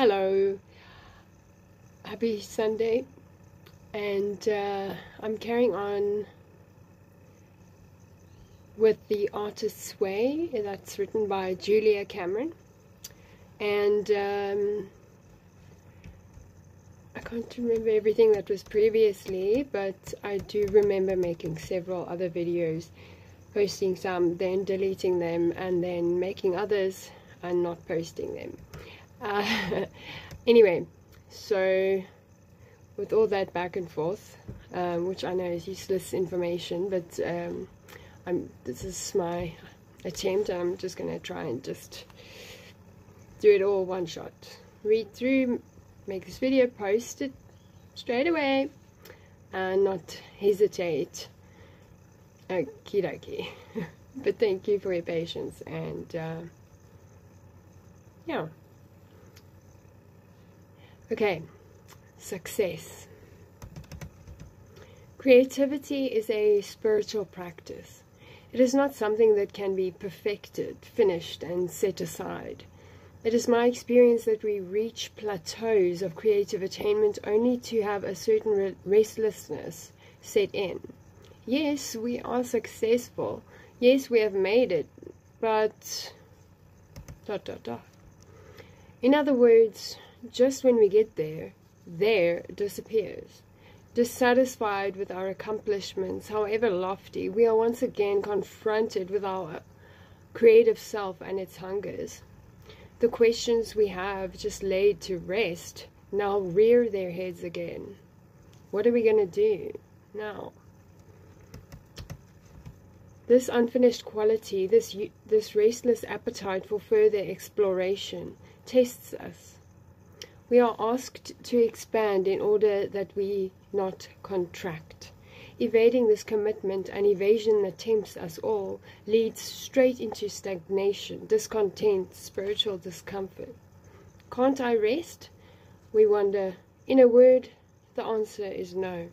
Hello, happy Sunday, and uh, I'm carrying on with The Artist's Way, that's written by Julia Cameron, and um, I can't remember everything that was previously, but I do remember making several other videos, posting some, then deleting them, and then making others and not posting them. Uh, anyway, so with all that back and forth, um, which I know is useless information, but um, I'm this is my attempt. I'm just gonna try and just do it all one shot. Read through, make this video, post it straight away, and not hesitate. Okie dokie. but thank you for your patience and uh, yeah. Okay, success. Creativity is a spiritual practice. It is not something that can be perfected, finished, and set aside. It is my experience that we reach plateaus of creative attainment only to have a certain restlessness set in. Yes, we are successful. Yes, we have made it, but dot dot dot. In other words, just when we get there, there disappears. Dissatisfied with our accomplishments, however lofty, we are once again confronted with our creative self and its hungers. The questions we have just laid to rest now rear their heads again. What are we going to do now? This unfinished quality, this, this restless appetite for further exploration, tests us we are asked to expand in order that we not contract. Evading this commitment an evasion that tempts us all leads straight into stagnation, discontent, spiritual discomfort. Can't I rest? We wonder. In a word, the answer is no.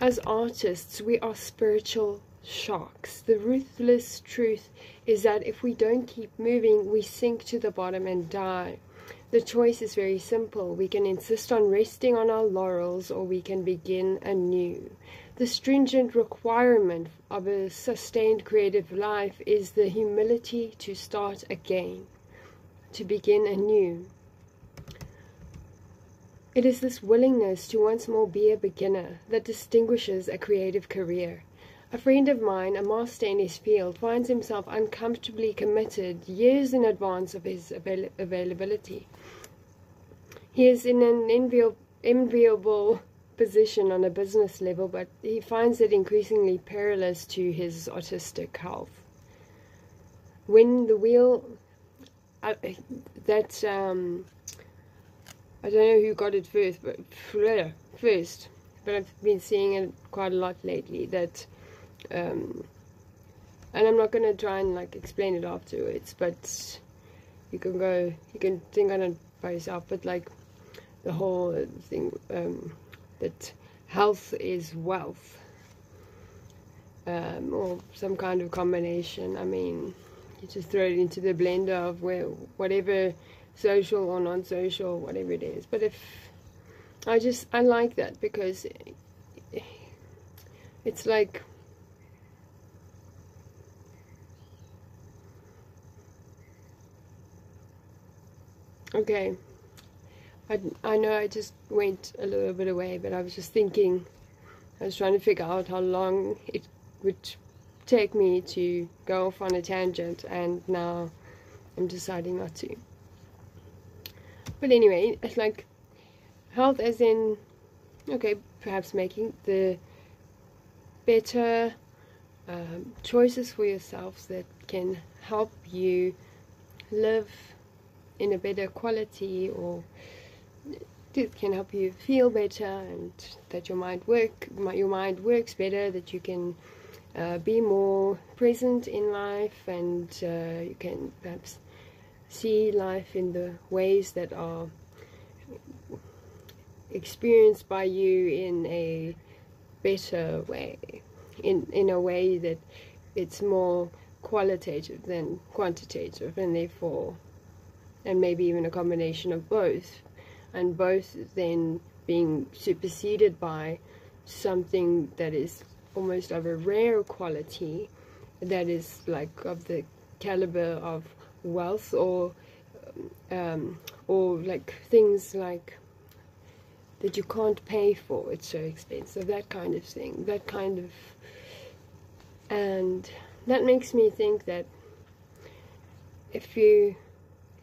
As artists, we are spiritual sharks. The ruthless truth is that if we don't keep moving, we sink to the bottom and die. The choice is very simple. We can insist on resting on our laurels or we can begin anew. The stringent requirement of a sustained creative life is the humility to start again, to begin anew. It is this willingness to once more be a beginner that distinguishes a creative career. A friend of mine, a master in his field, finds himself uncomfortably committed years in advance of his avail availability. He is in an enviable, position on a business level, but he finds it increasingly perilous to his artistic health. When the wheel, uh, that, um, I don't know who got it first, but first, but I've been seeing it quite a lot lately, that um, and I'm not to try and like explain it afterwards but you can go you can think on it by yourself but like the whole thing um, that health is wealth um, or some kind of combination. I mean you just throw it into the blender of where whatever social or non-social whatever it is. But if I just I like that because it's like Okay. I, I know I just went a little bit away, but I was just thinking, I was trying to figure out how long it would take me to go off on a tangent, and now I'm deciding not to. But anyway, it's like health as in, okay, perhaps making the better um, choices for yourselves that can help you live in a better quality or it can help you feel better and that your mind work your mind works better that you can uh, be more present in life and uh, you can perhaps see life in the ways that are experienced by you in a better way in in a way that it's more qualitative than quantitative and therefore and maybe even a combination of both, and both then being superseded by something that is almost of a rare quality that is like of the caliber of wealth or um, or like things like that you can't pay for. It's so expensive that kind of thing that kind of and that makes me think that if you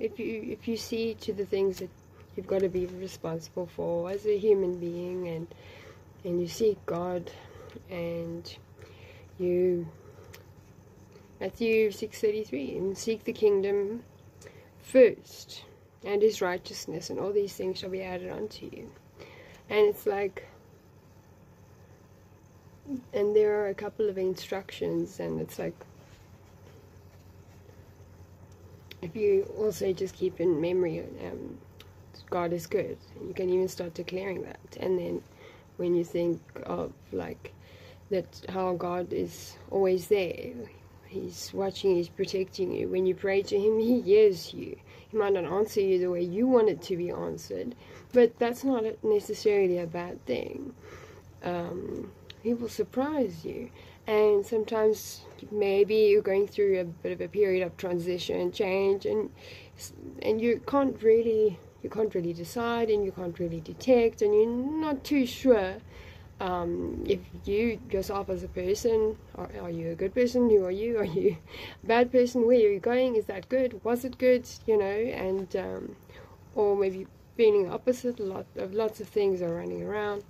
if you if you see to the things that you've got to be responsible for as a human being and and you seek God and you Matthew 6:33 and seek the kingdom first and his righteousness and all these things shall be added unto you. And it's like and there are a couple of instructions and it's like if you also just keep in memory um, God is good you can even start declaring that. And then when you think of like that how God is always there he's watching he's protecting you. When you pray to him he hears you. He might not answer you the way you want it to be answered but that's not necessarily a bad thing. Um, he will surprise you and sometimes maybe you're going through a bit of a period of transition and change and and you can't really you can't really decide and you can't really detect and you're not too sure um, if you yourself as a person are, are, you a good person? Who are you? Are you a bad person? Where are you going? Is that good? Was it good? You know and um, or maybe feeling opposite a lot of lots of things are running around.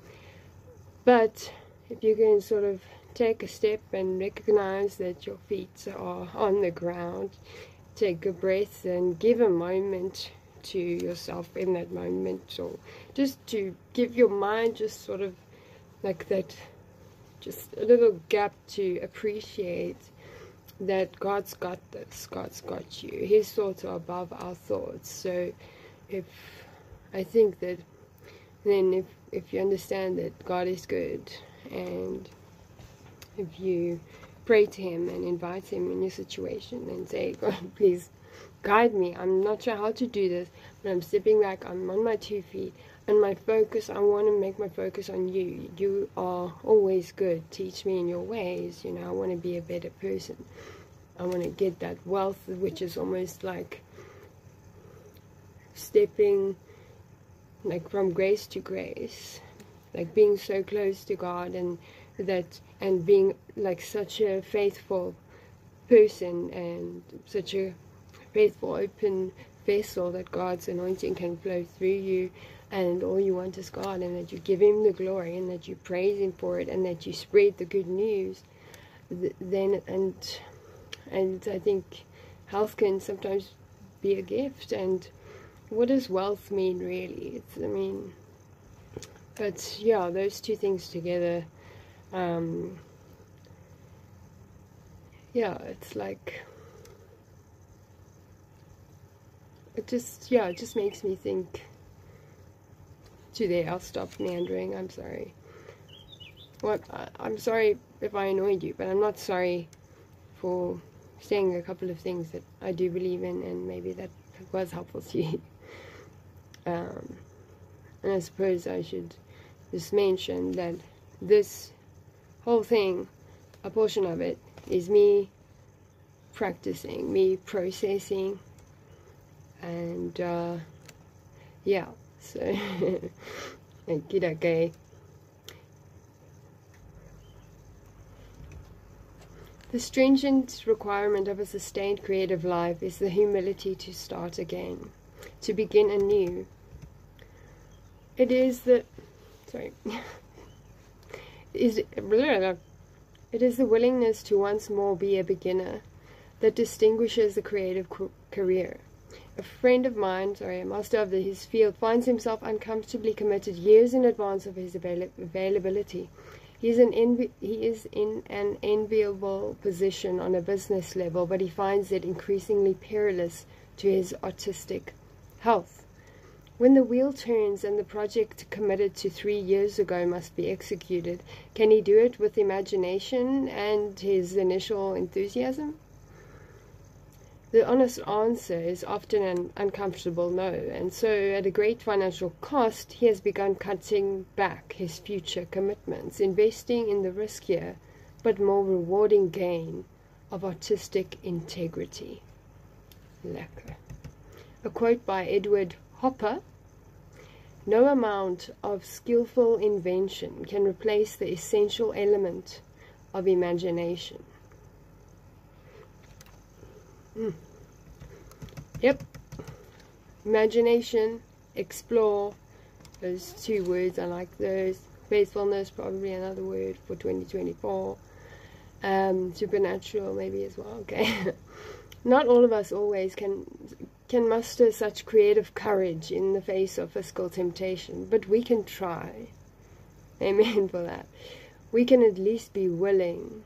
But if you can sort of take a step and recognize that your feet are on the ground, take a breath and give a moment to yourself in that moment, or just to give your mind just sort of like that, just a little gap to appreciate that God's got this, God's got you. His thoughts are above our thoughts. So if I think that then if if you understand that God is good and if you pray to him and invite him in your situation and say god please guide me. I'm not sure how to do this but i'm stepping back. I'm on my two feet. And my focus i want to make my focus on you. You are always good. Teach me in your ways. You know i want to be a better person. I want to get that wealth which is almost like stepping like from grace to grace like being so close to God and that and being like such a faithful person and such a faithful open vessel that God's anointing can flow through you and all you want is God and that you give him the glory and that you praise him for it and that you spread the good news then and and I think health can sometimes be a gift. And what does wealth mean really? It's I mean but yeah, those two things together, um, yeah, it's like, it just, yeah, it just makes me think, today I'll stop meandering, I'm sorry. What, I, I'm sorry if I annoyed you, but I'm not sorry for saying a couple of things that I do believe in, and maybe that was helpful to you. Um, and I suppose I should just mention that this whole thing, a portion of it, is me practicing, me processing, and uh, yeah, so okay. The stringent requirement of a sustained creative life is the humility to start again to begin anew. It is the sorry. is it is the willingness to once more be a beginner that distinguishes the creative career. A friend of mine, sorry, a master of his field, finds himself uncomfortably committed years in advance of his avail availability. He is, he is in an enviable position on a business level, but he finds it increasingly perilous to his artistic health. When the wheel turns and the project committed to three years ago must be executed, can he do it with imagination and his initial enthusiasm? The honest answer is often an uncomfortable no, and so at a great financial cost, he has begun cutting back his future commitments, investing in the riskier but more rewarding gain of artistic integrity. Lekker. A quote by Edward Hopper No amount of skillful invention can replace the essential element of imagination. Mm. Yep. Imagination, explore. Those two words, I like those. Faithfulness, probably another word for 2024. Um, supernatural, maybe as well. Okay. Not all of us always can can muster such creative courage in the face of physical temptation, but we can try. Amen for that. We can at least be willing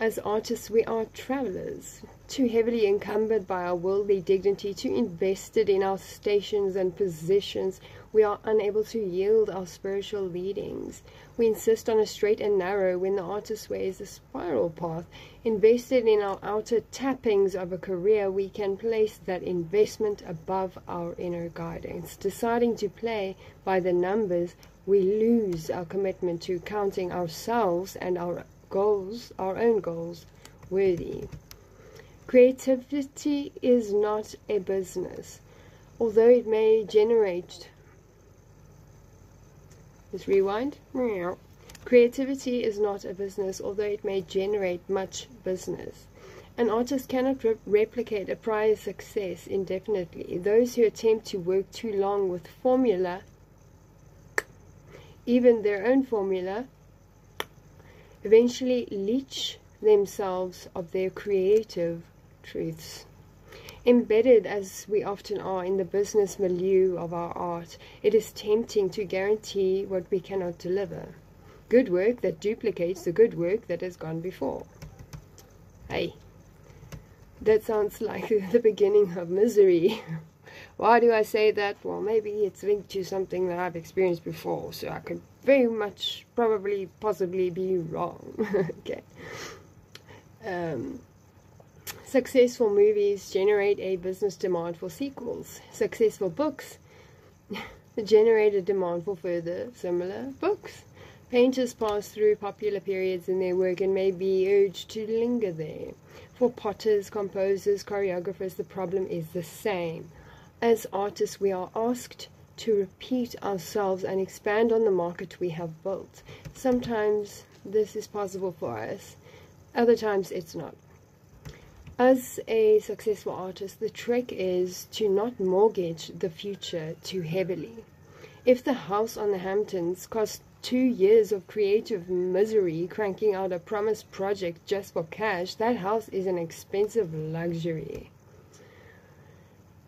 as artists, we are travelers, too heavily encumbered by our worldly dignity, too invested in our stations and positions. We are unable to yield our spiritual leadings. We insist on a straight and narrow when the artist ways a spiral path. Invested in our outer tappings of a career, we can place that investment above our inner guidance. Deciding to play by the numbers, we lose our commitment to counting ourselves and our goals, our own goals, worthy. Creativity is not a business, although it may generate. Let's rewind. Creativity is not a business, although it may generate much business. An artist cannot re replicate a prior success indefinitely. Those who attempt to work too long with formula, even their own formula, eventually leech themselves of their creative truths. Embedded as we often are in the business milieu of our art, it is tempting to guarantee what we cannot deliver. Good work that duplicates the good work that has gone before. Hey, that sounds like the beginning of misery. Why do I say that? Well, maybe it's linked to something that I've experienced before, so I could very much probably possibly be wrong. okay. Um, successful movies generate a business demand for sequels. Successful books generate a demand for further similar books. Painters pass through popular periods in their work and may be urged to linger there. For potters, composers, choreographers, the problem is the same. As artists, we are asked to repeat ourselves and expand on the market we have built. Sometimes this is possible for us, other times it's not. As a successful artist, the trick is to not mortgage the future too heavily. If the house on the Hamptons cost two years of creative misery cranking out a promised project just for cash, that house is an expensive luxury.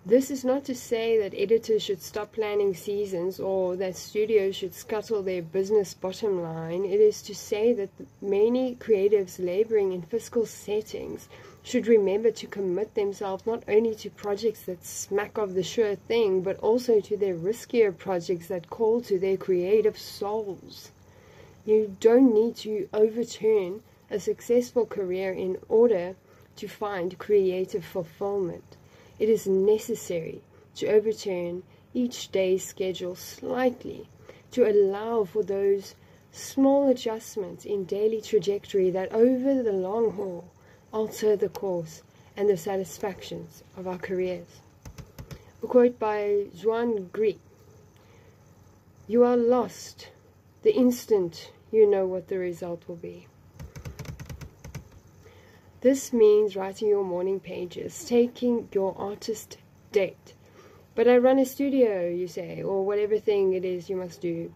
This is not to say that editors should stop planning seasons or that studios should scuttle their business bottom line. It is to say that many creatives laboring in fiscal settings should remember to commit themselves not only to projects that smack of the sure thing, but also to their riskier projects that call to their creative souls. You don't need to overturn a successful career in order to find creative fulfillment. It is necessary to overturn each day's schedule slightly to allow for those small adjustments in daily trajectory that over the long haul alter the course and the satisfactions of our careers. A quote by Juan Gris You are lost the instant you know what the result will be. This means writing your morning pages, taking your artist date. But I run a studio, you say, or whatever thing it is you must do.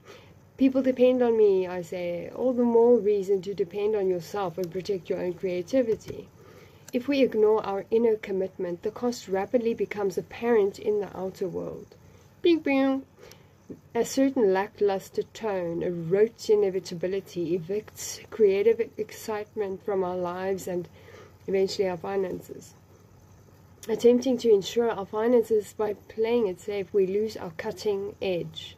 People depend on me, I say. All the more reason to depend on yourself and protect your own creativity. If we ignore our inner commitment, the cost rapidly becomes apparent in the outer world. Bing bing. A certain lackluster tone, a rote inevitability, evicts creative excitement from our lives and eventually our finances. Attempting to ensure our finances by playing it safe, we lose our cutting edge.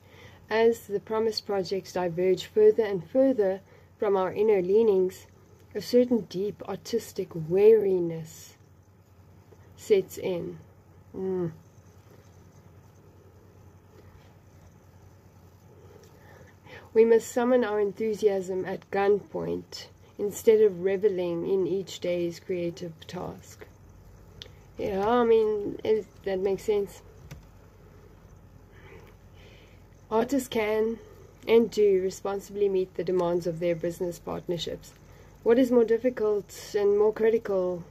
As the promised projects diverge further and further from our inner leanings, a certain deep artistic weariness sets in. Mm. We must summon our enthusiasm at gunpoint instead of reveling in each day's creative task. Yeah, I mean, that makes sense. Artists can and do responsibly meet the demands of their business partnerships. What is more difficult and more critical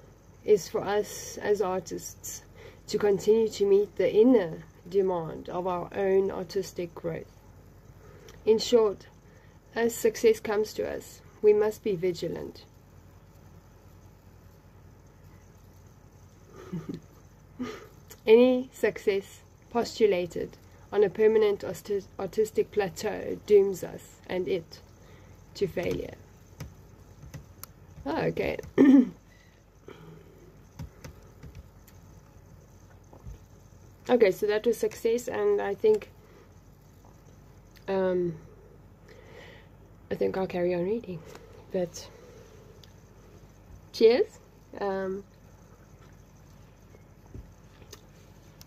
is for us as artists to continue to meet the inner demand of our own artistic growth. In short, as success comes to us, we must be vigilant. Any success postulated on a permanent artistic plateau dooms us and it to failure. Oh, okay. okay, so that was success, and I think um, I think I'll carry on reading. But cheers. Um,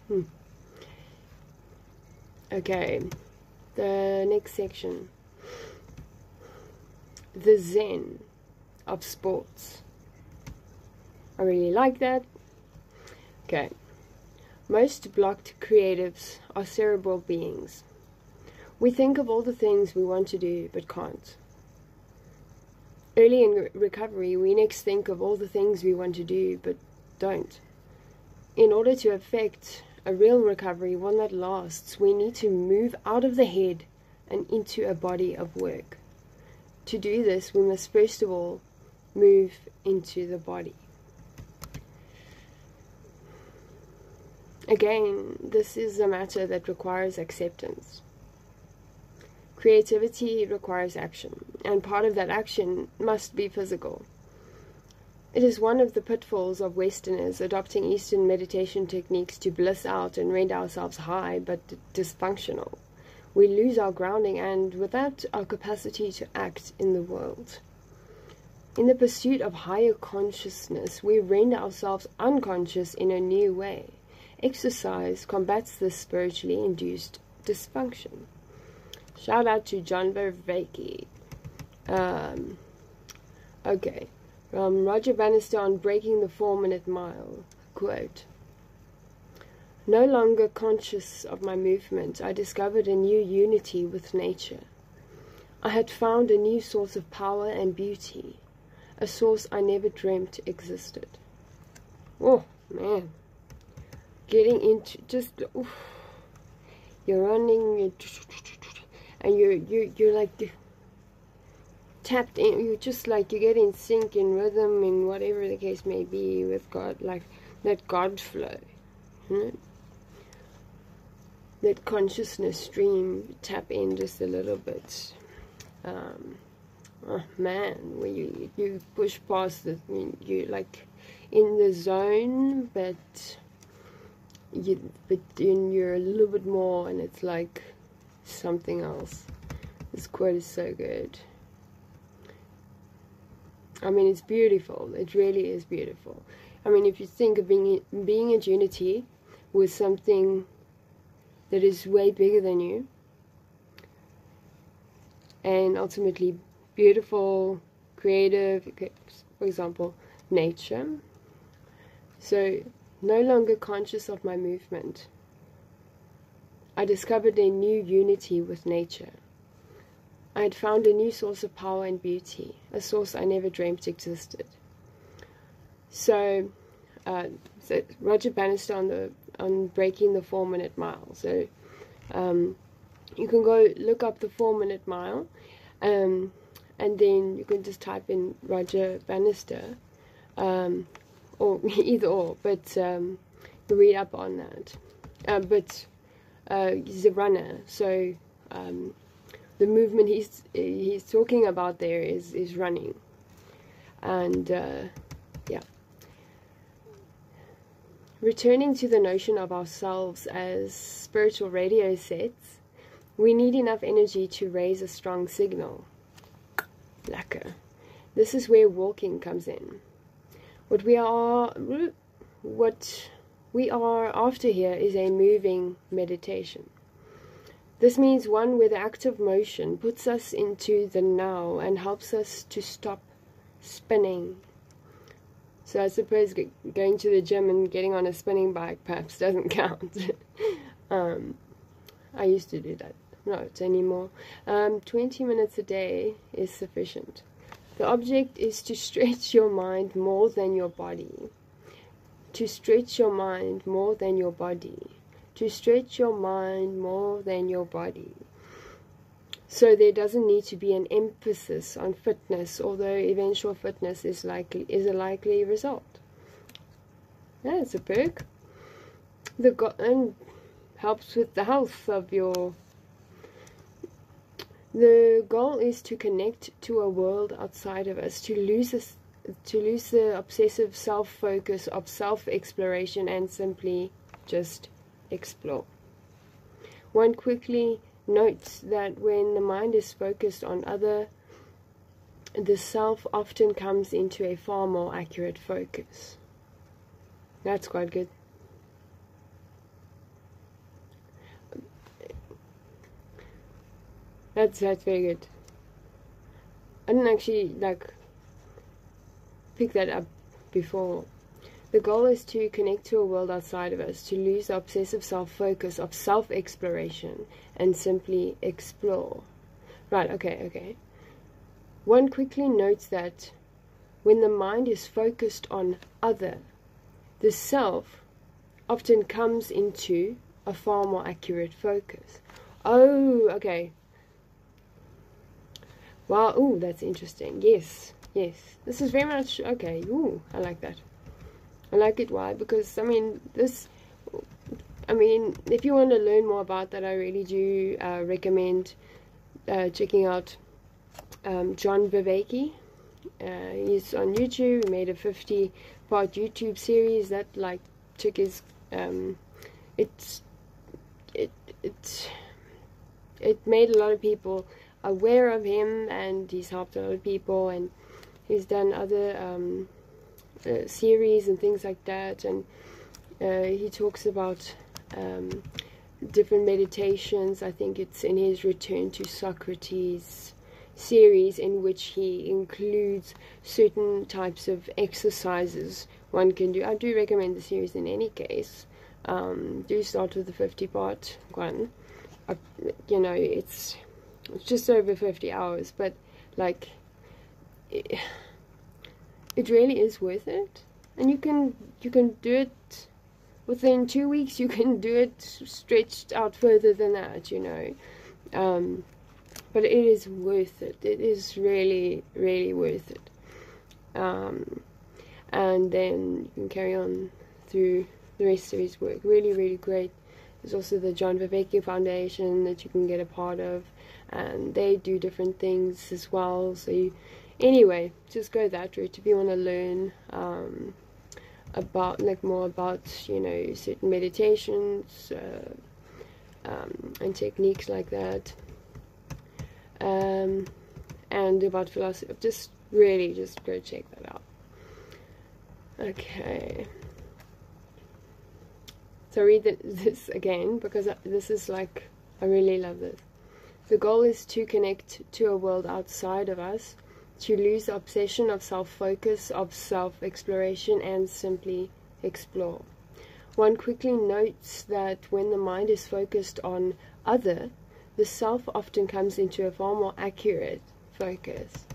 hmm. Okay, the next section. The Zen of sports. I really like that. Okay. Most blocked creatives are cerebral beings. We think of all the things we want to do but can't. Early in re recovery, we next think of all the things we want to do but don't. In order to effect a real recovery, one that lasts, we need to move out of the head and into a body of work. To do this, we must first of all move into the body. Again, this is a matter that requires acceptance. Creativity requires action, and part of that action must be physical. It is one of the pitfalls of Westerners adopting Eastern meditation techniques to bliss out and render ourselves high but dysfunctional. We lose our grounding and, with that, our capacity to act in the world. In the pursuit of higher consciousness, we render ourselves unconscious in a new way. Exercise combats this spiritually induced dysfunction. Shout out to John Vervaeke. Um, okay. From Roger Bannister on Breaking the Four Minute Mile. Quote No longer conscious of my movement, I discovered a new unity with nature. I had found a new source of power and beauty a source I never dreamt existed. Oh, man. Getting into just, oof. you're running, and you're, you're, you're like tapped in, you just like, you get in sync, in rhythm, in whatever the case may be with God, like that God flow. Hmm? That consciousness stream, tap in just a little bit. Um, oh man, when you you push past it, you like in the zone, but you but then you're a little bit more, and it's like something else. This quote is so good. I mean, it's beautiful. It really is beautiful. I mean, if you think of being being at unity with something that is way bigger than you, and ultimately beautiful, creative, for example, nature. So, no longer conscious of my movement, I discovered a new unity with nature. I had found a new source of power and beauty, a source I never dreamt existed. So, uh, so Roger Bannister on the on breaking the four minute mile. So, um, you can go look up the four minute mile. Um, and then you can just type in Roger Bannister, um, or either or, but um, read up on that. Uh, but uh, he's a runner, so um, the movement he's he's talking about there is is running, and uh, yeah. Returning to the notion of ourselves as spiritual radio sets, we need enough energy to raise a strong signal Lekker. This is where walking comes in. What we are, what we are after here is a moving meditation. This means one where the active motion puts us into the now and helps us to stop spinning. So I suppose going to the gym and getting on a spinning bike perhaps doesn't count. um, I used to do that, not anymore. Um, 20 minutes a day is sufficient. The object is to stretch your mind more than your body. To stretch your mind more than your body. To stretch your mind more than your body. So there doesn't need to be an emphasis on fitness, although eventual fitness is likely is a likely result. It's a perk. The and helps with the health of your. The goal is to connect to a world outside of us, to lose us, to lose the obsessive self-focus of self-exploration and simply just explore. One quickly notes that when the mind is focused on other, the self often comes into a far more accurate focus. That's quite good. That's that's very good. I didn't actually like pick that up before the goal is to connect to a world outside of us, to lose the obsessive self focus of self exploration and simply explore. Right, okay, okay. One quickly notes that when the mind is focused on other, the self often comes into a far more accurate focus. Oh, okay. Wow, ooh, that's interesting. Yes, yes. This is very much okay. Ooh, I like that. I like it. Why? Because, I mean, this, I mean, if you want to learn more about that, I really do uh, recommend uh, checking out um, John Vervaeke. Uh, he's on YouTube. He made a 50 part YouTube series that, like, took his, um, it's, it, it, it made a lot of people aware of him and he's helped a lot of people and he's done other um, uh, series and things like that. And uh, he talks about um, different meditations. I think it's in his Return to Socrates series, in which he includes certain types of exercises one can do. I do recommend the series in any case. Um, do start with the 50 part one. Uh, you know, it's, it's just over 50 hours, but like. It, it really is worth it. And you can you can do it within two weeks. You can do it stretched out further than that you know. Um, but it is worth it. It is really really worth it. Um, and then you can carry on through the rest of his work. Really really great. There's also the John Vervaeke Foundation that you can get a part of. And they do different things as well. So you anyway just go that route. If you want to learn um, about like more about you know certain meditations uh, um, and techniques like that um, and about philosophy just really just go check that out. Okay. So read the, this again because this is like I really love this the goal is to connect to a world outside of us to lose obsession of self-focus, of self-exploration, and simply explore. One quickly notes that when the mind is focused on other, the self often comes into a far more accurate focus.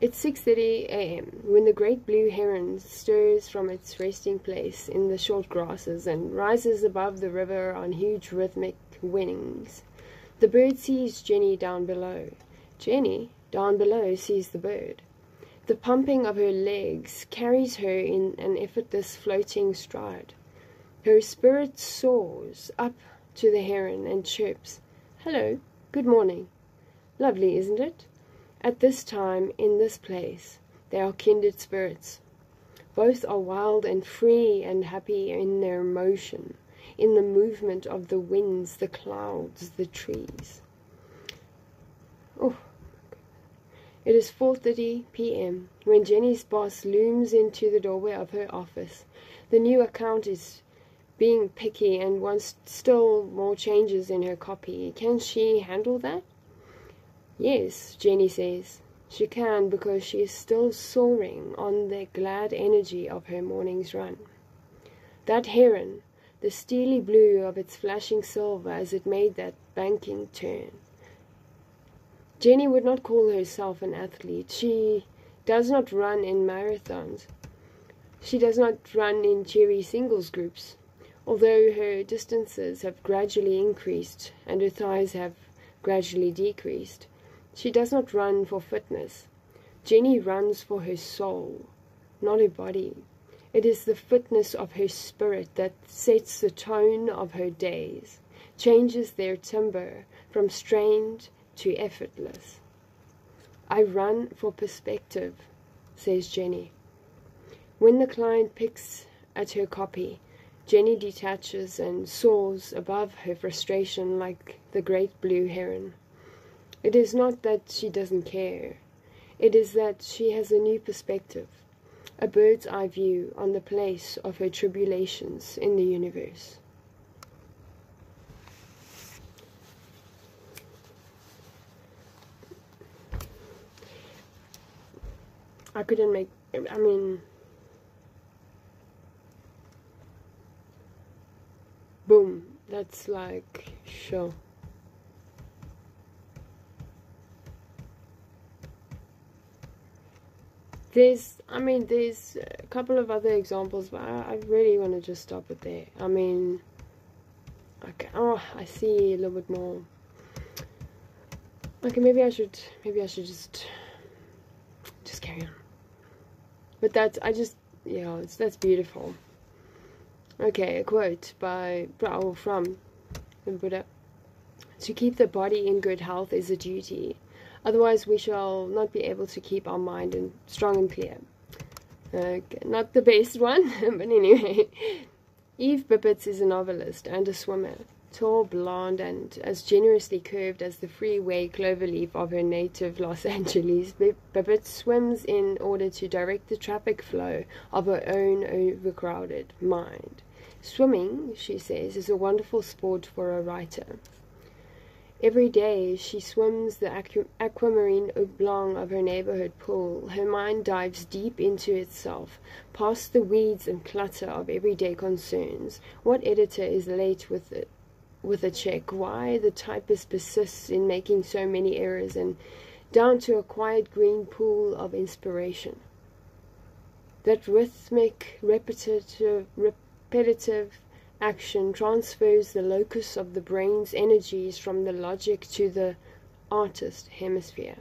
It's 6:30 a.m. when the great blue heron stirs from its resting place in the short grasses and rises above the river on huge rhythmic wings. The bird sees Jenny down below. Jenny down below sees the bird. The pumping of her legs carries her in an effortless floating stride. Her spirit soars up to the heron and chirps, Hello, good morning. Lovely, isn't it? At this time, in this place, they are kindred spirits. Both are wild and free and happy in their motion, in the movement of the winds, the clouds, the trees. Oh, it is 4.30 p.m. when Jenny's boss looms into the doorway of her office. The new account is being picky and wants still more changes in her copy. Can she handle that? Yes, Jenny says. She can because she is still soaring on the glad energy of her morning's run. That heron, the steely blue of its flashing silver as it made that banking turn. Jenny would not call herself an athlete. She does not run in marathons. She does not run in cheery singles groups. Although her distances have gradually increased and her thighs have gradually decreased, she does not run for fitness. Jenny runs for her soul, not her body. It is the fitness of her spirit that sets the tone of her days, changes their timbre from strained to effortless. I run for perspective, says Jenny. When the client picks at her copy, Jenny detaches and soars above her frustration like the great blue heron. It is not that she doesn't care. It is that she has a new perspective, a bird's eye view on the place of her tribulations in the universe. I couldn't make, I mean, boom, that's like, sure. There's, I mean, there's a couple of other examples, but I, I really want to just stop it there. I mean, okay, oh, I see a little bit more. Okay, maybe I should, maybe I should just, just carry on. But that's, I just, yeah, it's, that's beautiful. Okay, a quote by, or from the Buddha. To keep the body in good health is a duty. Otherwise, we shall not be able to keep our mind in, strong and clear. Not the best one, but anyway. Eve Babitz is a novelist and a swimmer tall, blonde, and as generously curved as the freeway cloverleaf of her native Los Angeles, Babitz swims in order to direct the traffic flow of her own overcrowded mind. Swimming, she says, is a wonderful sport for a writer. Every day she swims the aqu aquamarine oblong of her neighborhood pool. Her mind dives deep into itself, past the weeds and clutter of everyday concerns. What editor is late with it? With a check, why the typist persists in making so many errors, and down to a quiet green pool of inspiration. That rhythmic, repetitive, repetitive action transfers the locus of the brain's energies from the logic to the artist hemisphere.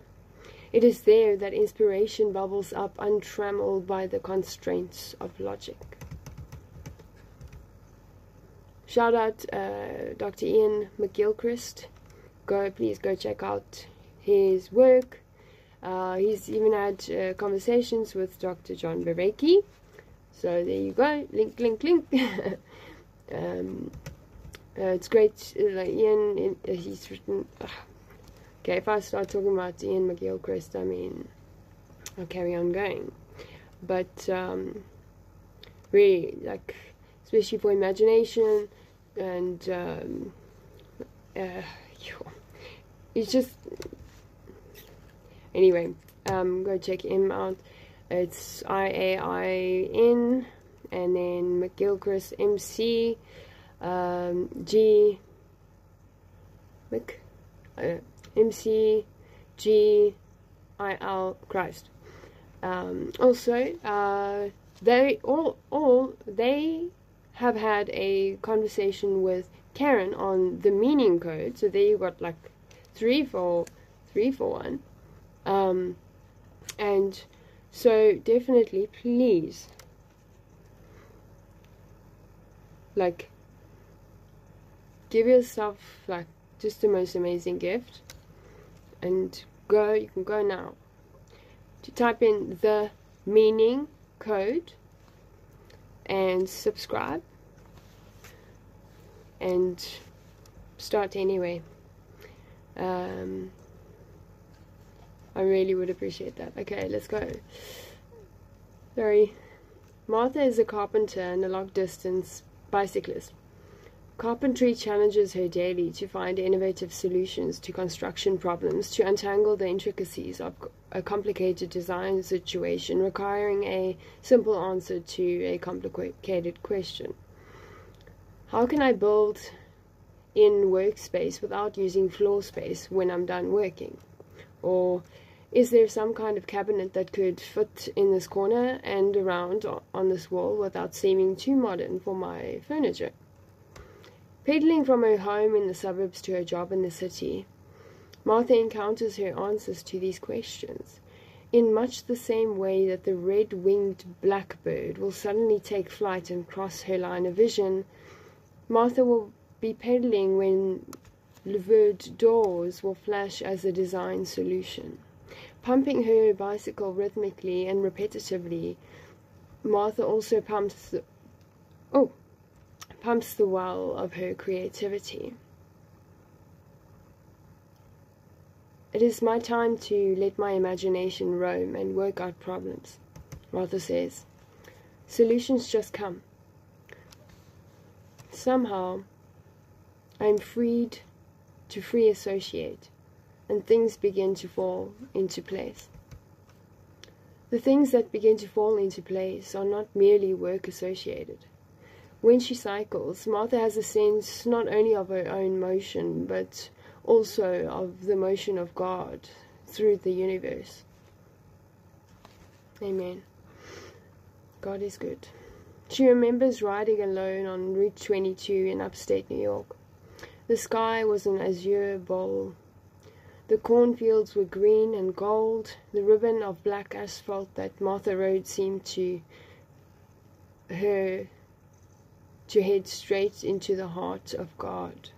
It is there that inspiration bubbles up untrammeled by the constraints of logic. Shout out uh, Dr. Iain McGilchrist. Go, please go check out his work. Uh, he's even had uh, conversations with Dr. John Vervaeke. So there you go. Link, link, link. um, uh, it's great. Uh, like Iain, uh, he's written. okay, if I start talking about Iain McGilchrist, I mean, I'll carry on going. But um, really, like, especially for imagination and um, uh, it's just anyway um go check him out. It's i-a-i-n and then mcgilchrist mc um, g mc uh, mc g i l christ. Um, also uh, they all all they have had a conversation with Karen on the meaning code. So there you got like three for three for one. Um, and so definitely please like give yourself like just the most amazing gift and go you can go now to type in the meaning code and subscribe and start anyway. Um, I really would appreciate that. Okay, let's go. Sorry. Martha is a carpenter and a long distance bicyclist. Carpentry challenges her daily to find innovative solutions to construction problems, to untangle the intricacies of a complicated design situation requiring a simple answer to a complicated question. How can I build in workspace without using floor space when I'm done working? Or is there some kind of cabinet that could fit in this corner and around on this wall without seeming too modern for my furniture? Pedaling from her home in the suburbs to her job in the city, Martha encounters her answers to these questions in much the same way that the red winged blackbird will suddenly take flight and cross her line of vision. Martha will be pedaling when louvered doors will flash as a design solution. Pumping her bicycle rhythmically and repetitively, Martha also pumps the, oh, pumps the well of her creativity. It is my time to let my imagination roam and work out problems, Martha says. Solutions just come. Somehow, I am freed to free associate and things begin to fall into place. The things that begin to fall into place are not merely work associated. When she cycles, Martha has a sense not only of her own motion, but also of the motion of God through the universe. Amen. God is good. She remembers riding alone on Route 22 in upstate New York. The sky was an azure bowl the cornfields were green and gold. The ribbon of black asphalt that Martha rode seemed to her to head straight into the heart of God.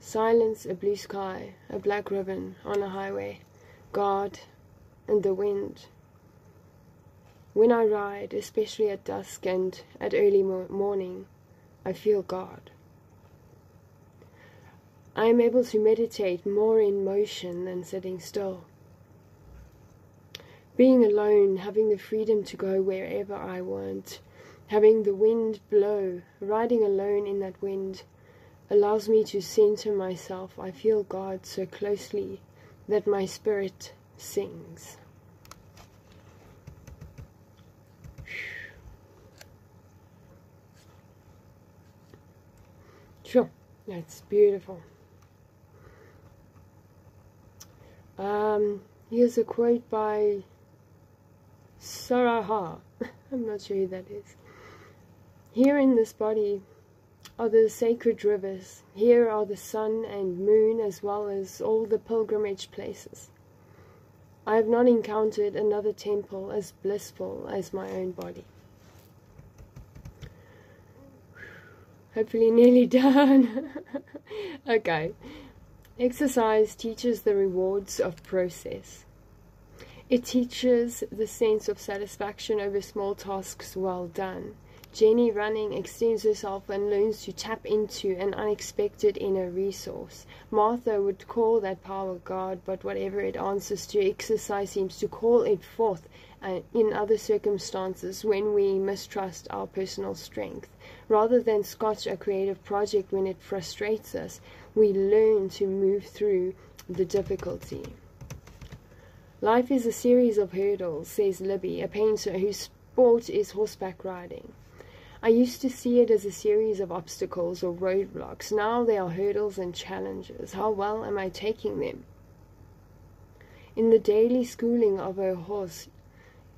Silence, a blue sky, a black ribbon on a highway, God and the wind. When I ride, especially at dusk and at early morning, I feel God. I am able to meditate more in motion than sitting still. Being alone, having the freedom to go wherever I want, having the wind blow, riding alone in that wind, allows me to center myself. I feel God so closely that my spirit sings. Sure, that's beautiful. Um, here's a quote by Saraha. I'm not sure who that is. Here in this body are the sacred rivers. Here are the sun and moon as well as all the pilgrimage places. I have not encountered another temple as blissful as my own body. Hopefully nearly done. okay. Exercise teaches the rewards of process. It teaches the sense of satisfaction over small tasks well done. Jenny running extends herself and learns to tap into an unexpected inner resource. Martha would call that power God, but whatever it answers to, exercise seems to call it forth uh, in other circumstances when we mistrust our personal strength. Rather than scotch a creative project when it frustrates us, we learn to move through the difficulty. Life is a series of hurdles, says Libby, a painter whose sport is horseback riding. I used to see it as a series of obstacles or roadblocks. Now they are hurdles and challenges. How well am I taking them? In the daily schooling of her horse,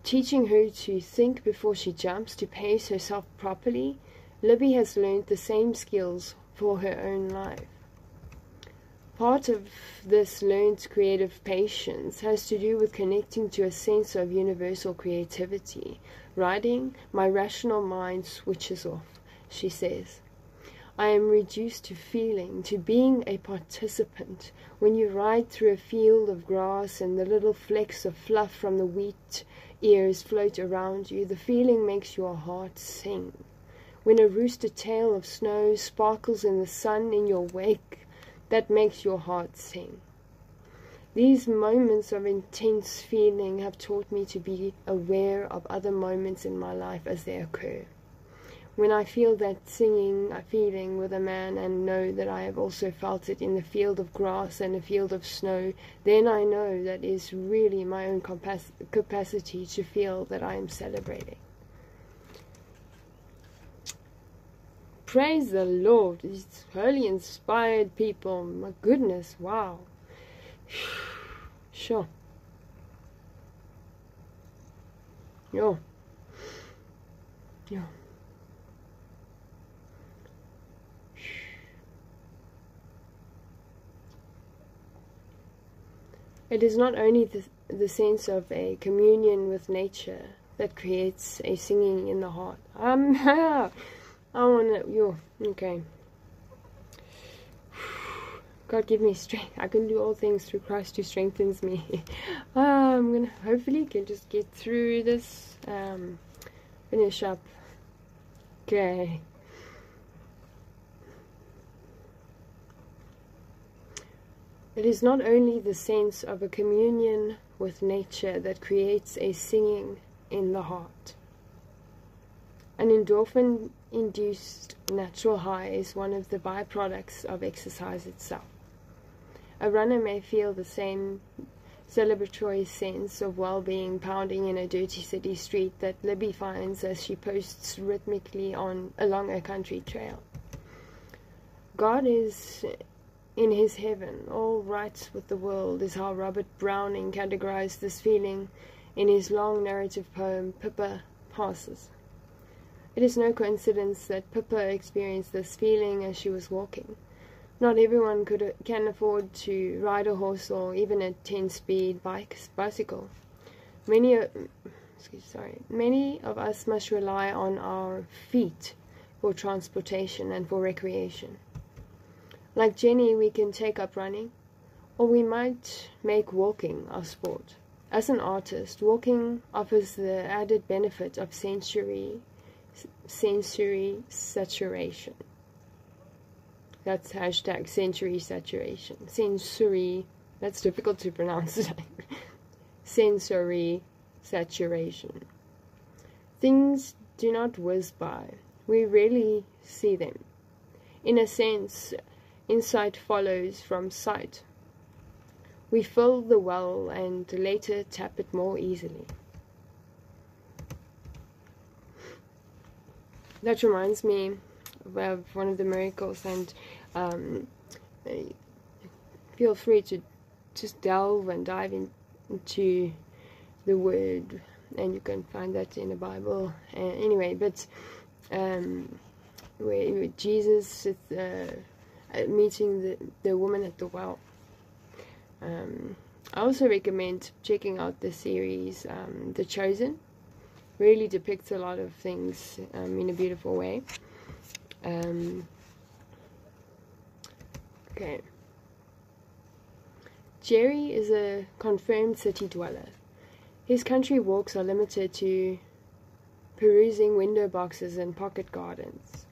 teaching her to think before she jumps, to pace herself properly, Libby has learned the same skills for her own life. Part of this learned creative patience has to do with connecting to a sense of universal creativity. Writing, my rational mind switches off, she says. I am reduced to feeling, to being a participant. When you ride through a field of grass and the little flecks of fluff from the wheat ears float around you, the feeling makes your heart sing. When a rooster tail of snow sparkles in the sun in your wake, that makes your heart sing. These moments of intense feeling have taught me to be aware of other moments in my life as they occur. When I feel that singing a feeling with a man and know that I have also felt it in the field of grass and a field of snow, then I know that is really my own capacity to feel that I am celebrating. Praise the Lord, these holy inspired people. My goodness, wow. Sure. Yo. Yo. It is not only the, the sense of a communion with nature that creates a singing in the heart. Um, I want to, you, okay. God give me strength. I can do all things through Christ who strengthens me. uh, I'm gonna hopefully can just get through this. Um, finish up. Okay. It is not only the sense of a communion with nature that creates a singing in the heart. An endorphin induced natural high is one of the byproducts of exercise itself. A runner may feel the same celebratory sense of well-being pounding in a dirty city street that Libby finds as she posts rhythmically on along a country trail. God is in his heaven, all right with the world is how Robert Browning categorized this feeling in his long narrative poem Pippa Passes. It is no coincidence that Pippa experienced this feeling as she was walking. Not everyone could can afford to ride a horse or even a 10-speed bike bicycle. Many, excuse, sorry, many of us must rely on our feet for transportation and for recreation. Like Jenny, we can take up running, or we might make walking our sport. As an artist, walking offers the added benefit of sensory sensory saturation. That's hashtag sensory saturation. Sensory, that's difficult to pronounce. sensory saturation. Things do not whiz by. We rarely see them. In a sense, insight follows from sight. We fill the well and later tap it more easily. That reminds me of one of the miracles and um, feel free to just delve and dive in, into the word and you can find that in the bible. Uh, anyway but um, where, where jesus is uh, meeting the, the woman at the well. Um, i also recommend checking out the series um, the chosen really depicts a lot of things um, in a beautiful way um, Okay. Jerry is a confirmed city dweller. His country walks are limited to perusing window boxes and pocket gardens.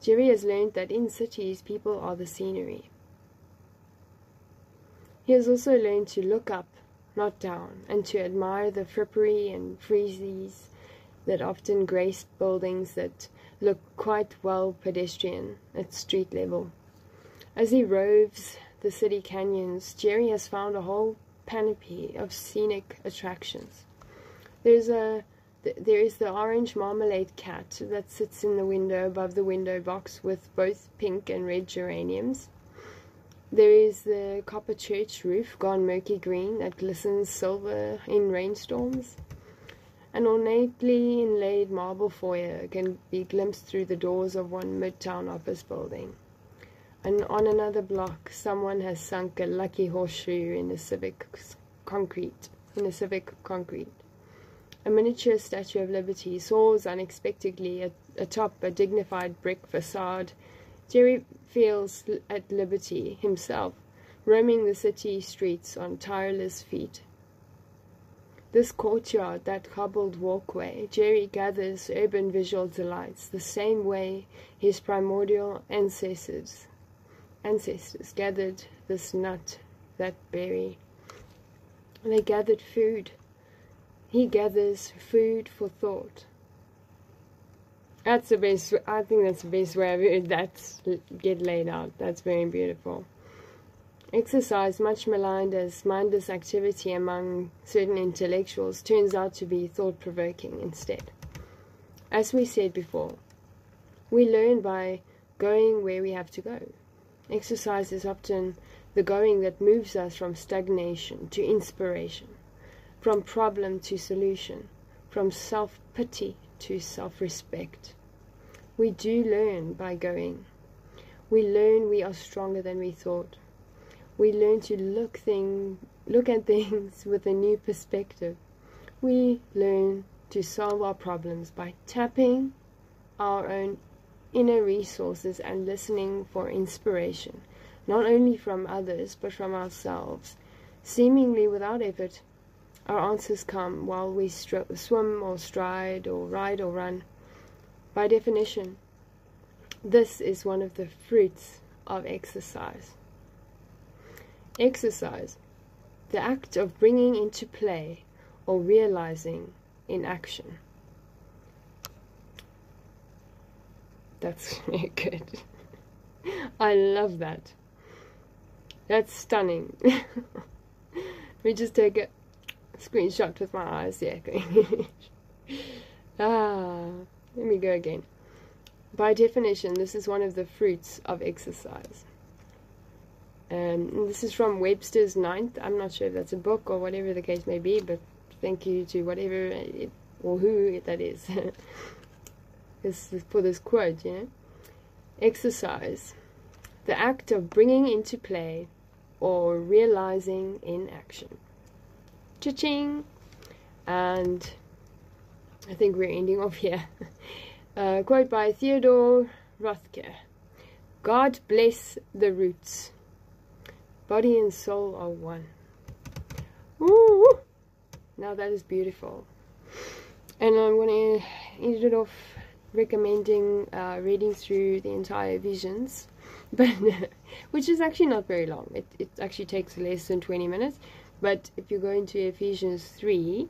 Jerry has learned that in cities, people are the scenery. He has also learned to look up, not down, and to admire the frippery and friezes that often grace buildings that look quite well pedestrian at street level. As he roves the city canyons, Jerry has found a whole panoply of scenic attractions. There's a there is the orange marmalade cat that sits in the window above the window box with both pink and red geraniums. There is the copper church roof gone murky green that glistens silver in rainstorms. An ornately inlaid marble foyer can be glimpsed through the doors of one midtown office building and on another block someone has sunk a lucky horseshoe in the civic concrete in the civic concrete a miniature statue of liberty soars unexpectedly atop a dignified brick facade jerry feels at liberty himself roaming the city streets on tireless feet this courtyard, that cobbled walkway, Jerry gathers urban visual delights the same way his primordial ancestors ancestors gathered this nut, that berry, they gathered food. He gathers food for thought. That's the best. I think that's the best way of it. That's get laid out. That's very beautiful. Exercise, much maligned as mindless activity among certain intellectuals, turns out to be thought provoking instead. As we said before, we learn by going where we have to go. Exercise is often the going that moves us from stagnation to inspiration, from problem to solution, from self pity to self respect. We do learn by going. We learn we are stronger than we thought. We learn to look thing, look at things with a new perspective. We learn to solve our problems by tapping our own inner resources and listening for inspiration, not only from others but from ourselves. Seemingly without effort, our answers come while we swim or stride or ride or run. By definition, this is one of the fruits of exercise. Exercise, the act of bringing into play or realizing in action. That's good. I love that. That's stunning. Me just take a screenshot with my eyes. Yeah. ah, let me go again. By definition, this is one of the fruits of exercise. Um, this is from Webster's Ninth. I'm not sure if that's a book or whatever the case may be, but thank you to whatever or who that is. this for this quote, you know. Exercise, the act of bringing into play or realizing in action. Cha-ching! And I think we're ending off here. Uh, quote by Theodore Roethke God bless the roots. Body and soul are one. Ooh, now that is beautiful. And I'm going to end it off recommending uh, reading through the entire Ephesians, but which is actually not very long. It, it actually takes less than 20 minutes. But if you go into Ephesians 3,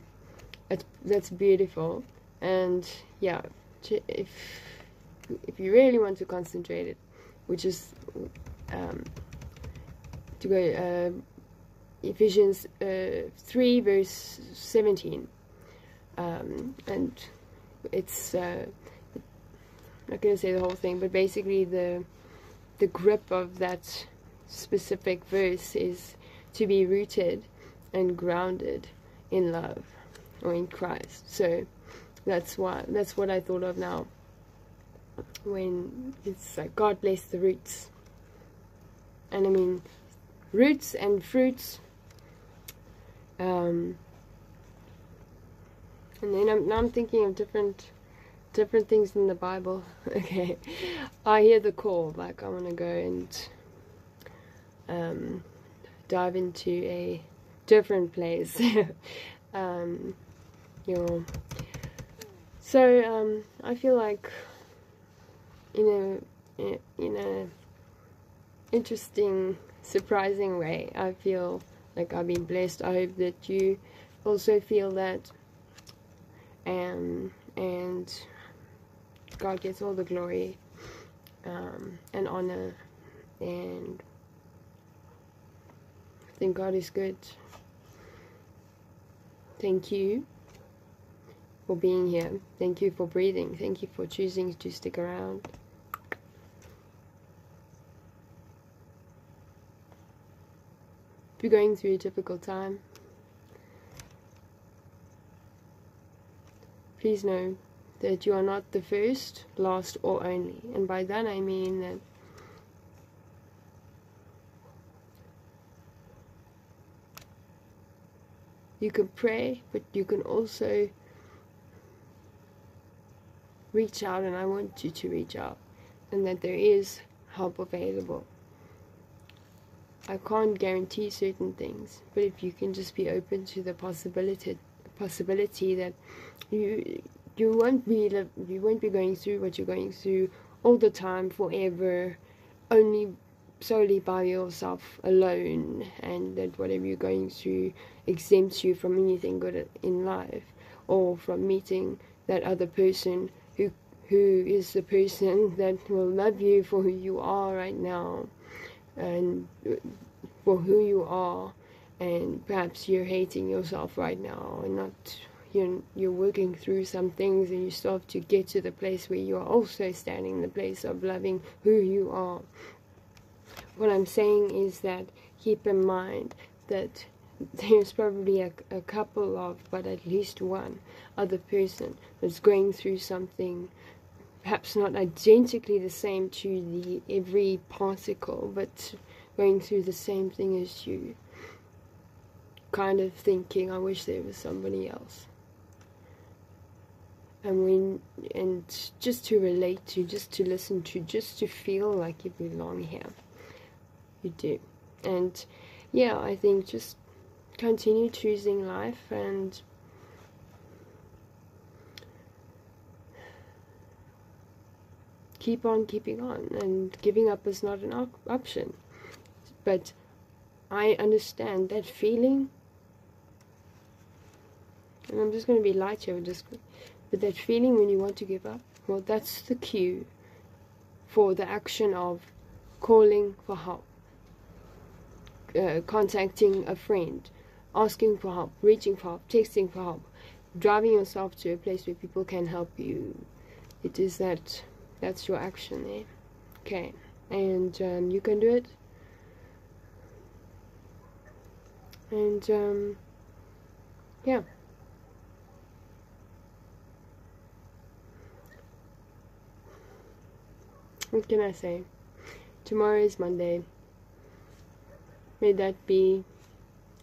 that's beautiful. And yeah, if if you really want to concentrate it, which is um, to go uh, Ephesians uh, 3 verse 17 um, and it's uh, I'm not going to say the whole thing but basically the the grip of that specific verse is to be rooted and grounded in love or in Christ. So that's why that's what I thought of now. When it's like God bless the roots. And I mean roots and fruits um, and then I'm, now I'm thinking of different different things in the Bible. Okay. I hear the call like I want to go and um, dive into a different place um, you know so um, I feel like in a in a interesting, surprising way, I feel like I've been blessed. I hope that you also feel that, um, and God gets all the glory um, and honor, and I think God is good. Thank you for being here. Thank you for breathing. Thank you for choosing to stick around. If you're going through a difficult time, please know that you are not the first, last, or only. And by that I mean that you can pray, but you can also reach out and I want you to reach out and that there is help available. I can't guarantee certain things, but if you can just be open to the possibility possibility that you you won't be you won't be going through what you're going through all the time forever only solely by yourself alone and that whatever you're going through exempts you from anything good in life or from meeting that other person who who is the person that will love you for who you are right now and for who you are and perhaps you're hating yourself right now and not you're, you're working through some things and you still have to get to the place where you are also standing in the place of loving who you are what I'm saying is that keep in mind that there's probably a, a couple of, but at least one other person that's going through something perhaps not identically the same to the every particle, but going through the same thing as you. Kind of thinking, I wish there was somebody else. And when, and just to relate to, just to listen to, just to feel like you belong here you do. And yeah, I think just continue choosing life and keep on keeping on. And giving up is not an op option. But I understand that feeling. And I'm just going to be light here just but that feeling when you want to give up well that's the cue for the action of calling for help uh, contacting a friend, asking for help, reaching for help, texting for help, driving yourself to a place where people can help you. It is that that's your action there. Okay, and um, you can do it. And um, yeah. What can I say? Tomorrow is Monday. May that be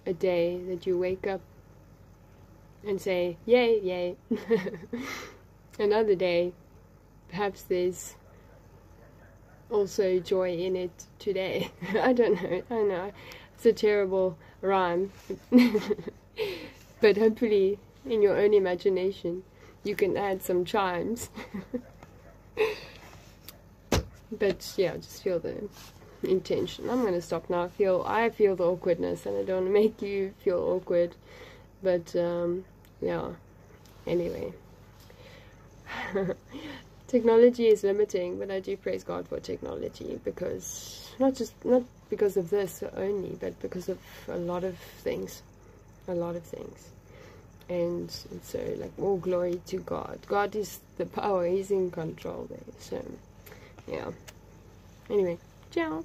a day that you wake up and say, Yay, yay. Another day, perhaps there's also joy in it today. I don't know. I know. It's a terrible rhyme. but hopefully, in your own imagination, you can add some chimes. but yeah, just feel the intention. I'm gonna stop now. I feel I feel the awkwardness, and I don't want to make you feel awkward. But um, yeah. Anyway, technology is limiting, but I do praise God for technology because not just not because of this only, but because of a lot of things, a lot of things. And so, like, all glory to God. God is the power, He's in control there. So, yeah. Anyway, ciao.